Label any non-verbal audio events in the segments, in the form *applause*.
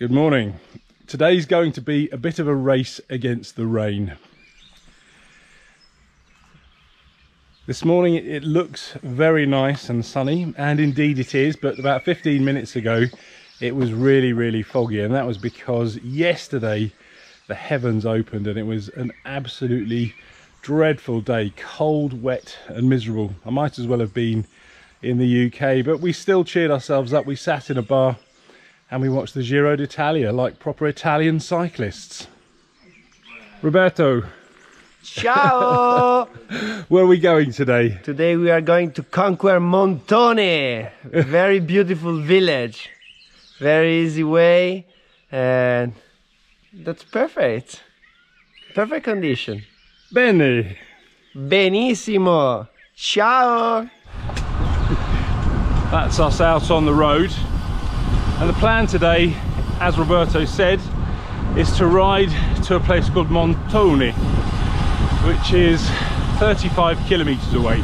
Good morning. Today's going to be a bit of a race against the rain. This morning it looks very nice and sunny, and indeed it is, but about 15 minutes ago it was really, really foggy, and that was because yesterday the heavens opened and it was an absolutely dreadful day, cold, wet and miserable. I might as well have been in the UK, but we still cheered ourselves up. We sat in a bar and we watched the Giro d'Italia like proper Italian cyclists. Roberto. Ciao! *laughs* Where are we going today? Today we are going to conquer Montone, very beautiful village. Very easy way and that's perfect. Perfect condition. Bene. Benissimo. Ciao! That's us out on the road and the plan today, as Roberto said, is to ride to a place called Montone, which is 35 kilometers away.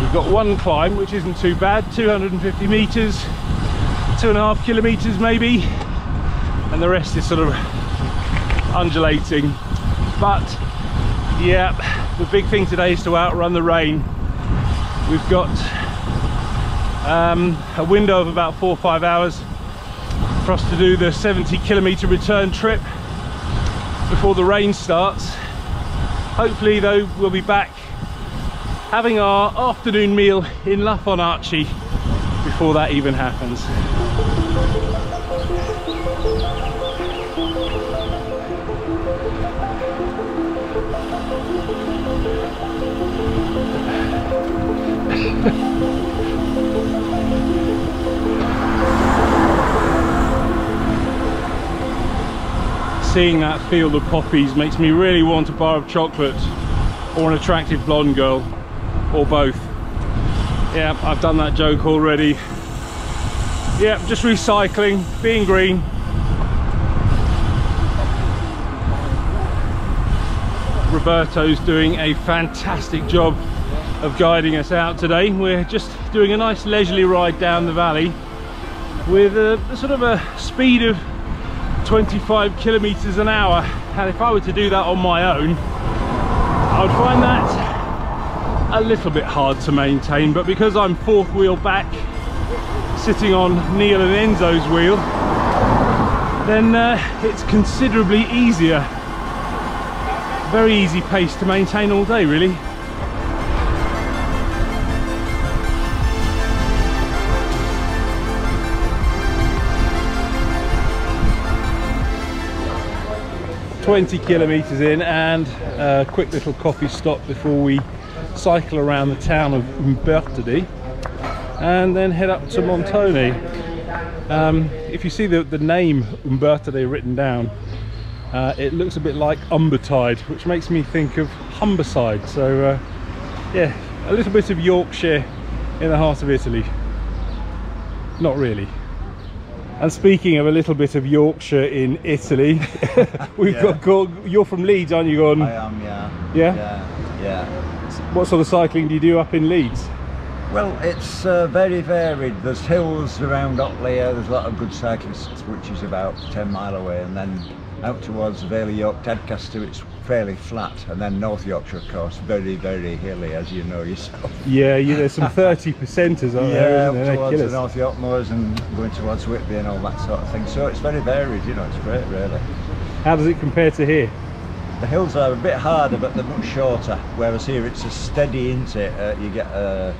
We've got one climb, which isn't too bad, 250 meters, two and a half kilometers maybe, and the rest is sort of undulating. But yeah, the big thing today is to outrun the rain. We've got um, a window of about four or five hours for us to do the 70 kilometer return trip before the rain starts. Hopefully though we'll be back having our afternoon meal in Lafon before that even happens. Seeing that field of poppies makes me really want a bar of chocolate or an attractive blonde girl or both. Yeah I've done that joke already. Yeah just recycling being green. Roberto's doing a fantastic job of guiding us out today. We're just doing a nice leisurely ride down the valley with a, sort of a speed of 25 kilometers an hour and if I were to do that on my own I would find that a little bit hard to maintain but because I'm fourth wheel back sitting on Neil and Enzo's wheel then uh, it's considerably easier. Very easy pace to maintain all day really 20 kilometers in and a quick little coffee stop before we cycle around the town of Umbertide and then head up to Montone. Um, if you see the, the name Umbertide written down, uh, it looks a bit like Umbertide, which makes me think of Humberside. So uh, yeah, a little bit of Yorkshire in the heart of Italy. Not really. And speaking of a little bit of Yorkshire in Italy, *laughs* we've yeah. got Gordon, you're from Leeds, aren't you, Gordon? I am, yeah. Yeah? Yeah, yeah. What sort of cycling do you do up in Leeds? Well, it's uh, very varied. There's hills around Otley, there's a lot of good cyclists, which is about 10 mile away, and then out towards Vale York, Tadcaster, it's fairly flat, and then North Yorkshire, of course, very, very hilly, as you know yourself. Yeah, yeah there's some 30 percenters on yeah, there, towards the North York Moors and going towards Whitby and all that sort of thing. So it's very varied, you know, it's great, really. How does it compare to here? The hills are a bit harder, but they're much shorter, whereas here it's a steady, into it? Uh, you get a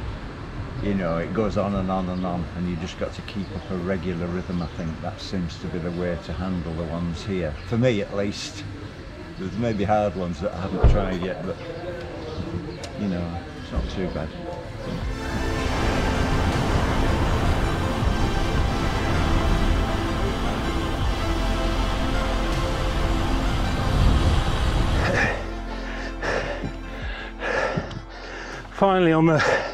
you know it goes on and on and on and you just got to keep up a regular rhythm I think. That seems to be the way to handle the ones here. For me at least. There's maybe hard ones that I haven't tried yet but you know it's not too bad. Finally on the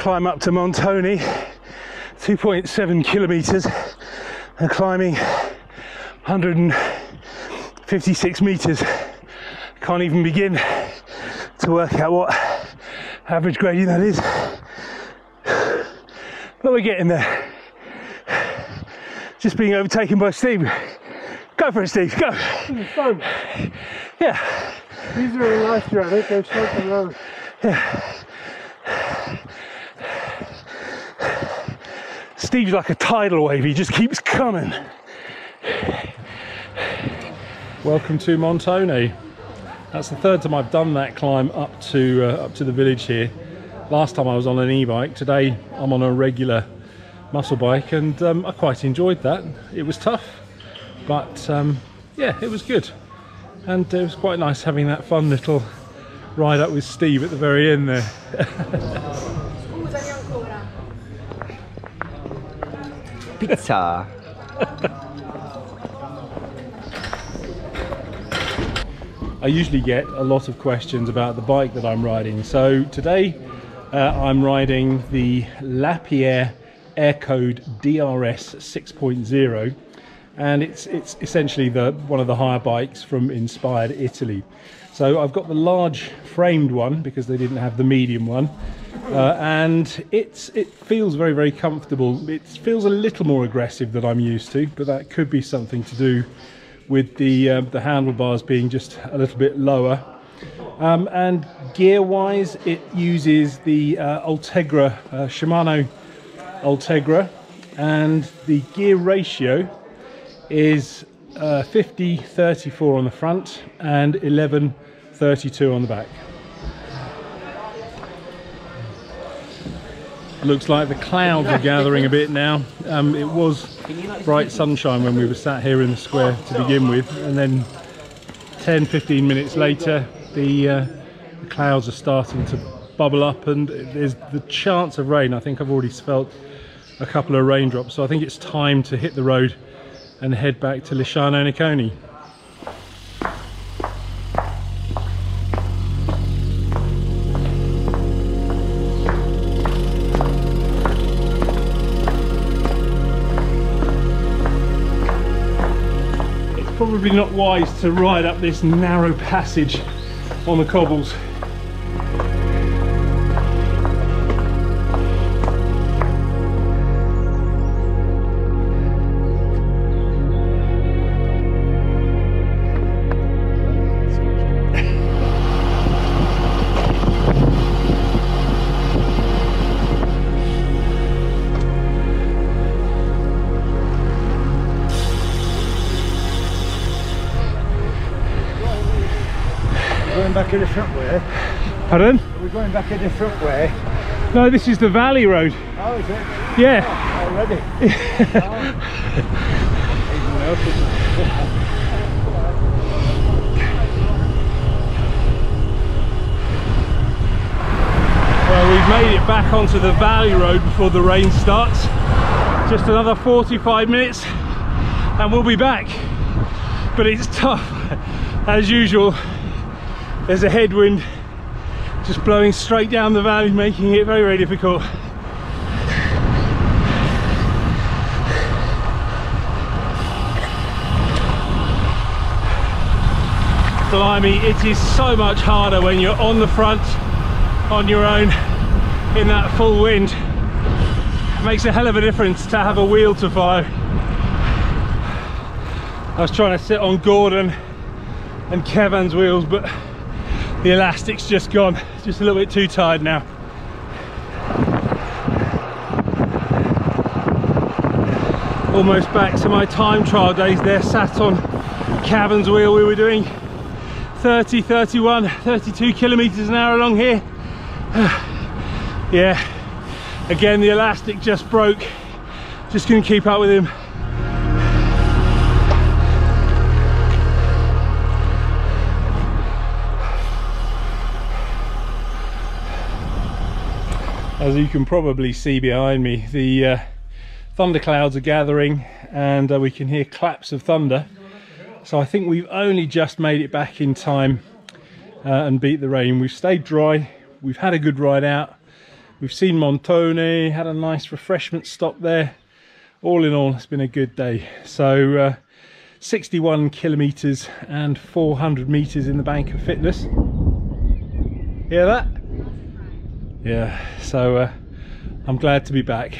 climb up to Montone, 2.7 kilometers, and climbing 156 meters. Can't even begin to work out what average gradient that is. But we're getting there. just being overtaken by Steve. Go for it, Steve, go. This is fun. Yeah, Easier than last year, I think. They short the road. Steve's like a tidal wave, he just keeps coming. Welcome to Montone. That's the third time I've done that climb up to uh, up to the village here. Last time I was on an e-bike. Today I'm on a regular muscle bike, and um, I quite enjoyed that. It was tough, but um, yeah, it was good, and it was quite nice having that fun little ride up with Steve at the very end there. *laughs* Pizza. I usually get a lot of questions about the bike that I'm riding. So today uh, I'm riding the Lapierre Aircode DRS 6.0 and it's it's essentially the one of the higher bikes from Inspired Italy. So I've got the large framed one because they didn't have the medium one. Uh, and it's it feels very very comfortable. It feels a little more aggressive than I'm used to, but that could be something to do with the um, the handlebars being just a little bit lower. Um, and gear wise, it uses the uh, Ultegra uh, Shimano Ultegra, and the gear ratio is uh, 50 34 on the front and 11 32 on the back. Looks like the clouds are gathering a bit now. Um, it was bright sunshine when we were sat here in the square to begin with, and then 10 15 minutes later, the, uh, the clouds are starting to bubble up, and there's the chance of rain. I think I've already felt a couple of raindrops, so I think it's time to hit the road and head back to Lisciano Niccone. Probably not wise to ride up this narrow passage on the cobbles. Back a different way. Pardon? We're going back a different way. No, this is the valley road. Oh, is it? Yeah. Already? *laughs* Well, we've made it back onto the valley road before the rain starts. Just another 45 minutes and we'll be back. But it's *laughs* tough, as usual. There's a headwind just blowing straight down the valley, making it very, very difficult. Blimey, it is so much harder when you're on the front, on your own, in that full wind. It makes a hell of a difference to have a wheel to follow. I was trying to sit on Gordon and Kevin's wheels, but the elastic's just gone. Just a little bit too tired now. Almost back to my time trial days there, sat on Cavan's wheel. We were doing 30, 31, 32 kilometers an hour along here. *sighs* yeah, again, the elastic just broke. Just couldn't keep up with him. As you can probably see behind me, the uh, thunderclouds are gathering and uh, we can hear claps of thunder. So I think we've only just made it back in time uh, and beat the rain. We've stayed dry, we've had a good ride out, we've seen Montone, had a nice refreshment stop there. All in all, it's been a good day. So uh, 61 kilometers and 400 meters in the bank of fitness. Hear that? Yeah, so uh, I'm glad to be back.